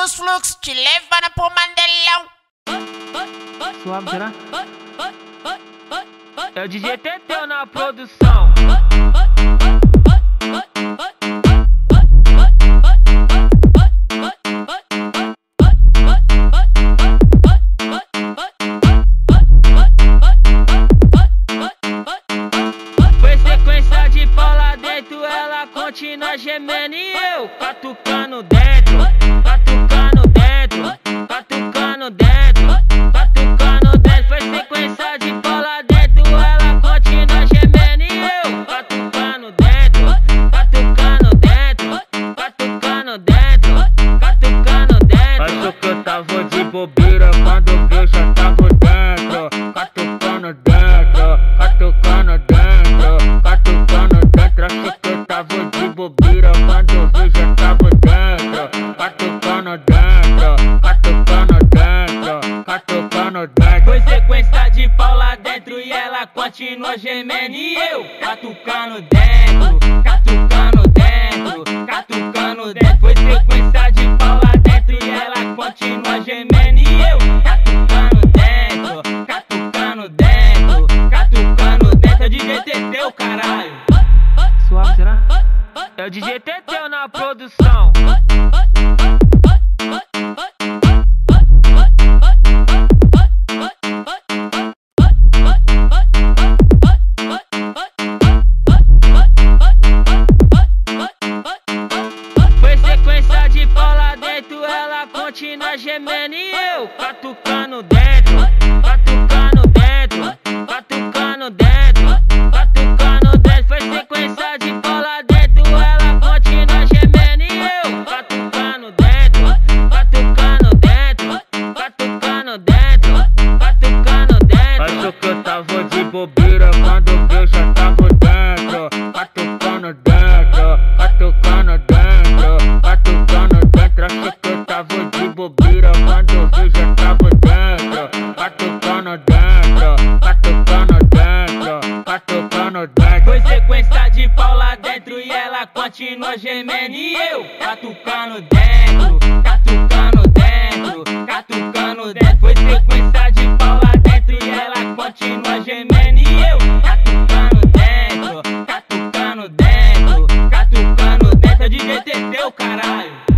dos fluxos, te levando pro Mandelão. Suave, será? É o DJ Teteu na produção. Continua gemendo e eu catucando dentro, tava de bobeira quando eu já tava dentro, catucando dentro, catucando dentro, catucando dentro. Achei que tava de bobeira quando eu já tava dentro, catucando dentro, catucando dentro, catucando dentro. Foi sequência de pau lá dentro e ela continua gemendo e eu catucando dentro, catucando dentro, catucando dentro. Foi sequência Teteu, caralho. Suave, será? É o DJ Teteu na produção. Foi sequência de pau lá dentro, ela continua gemendo e eu catucando bobeira quando eu já tava dentro, catucando dentro, catucando dentro, catucando dentro. Achei que eu tava de bobeira. Quando eu já tava dentro, catucando dentro, catucando dentro, catucando dentro. Foi sequência de pau lá dentro e ela continua gemendo. E eu? Catucando dentro, catucando caralho.